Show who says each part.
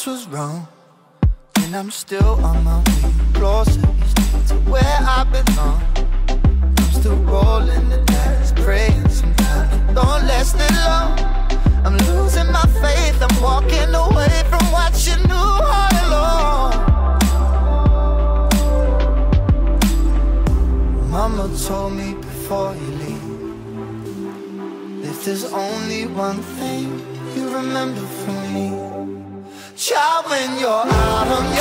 Speaker 1: compass was wrong, and I'm still on my way closer to where I belong. I'm still rolling the dice, praying sometimes it don't last that long. I'm losing my faith, I'm walking away from what you knew all along. Mama told me before you leave If there's only one thing you remember from me Child, when you're out on your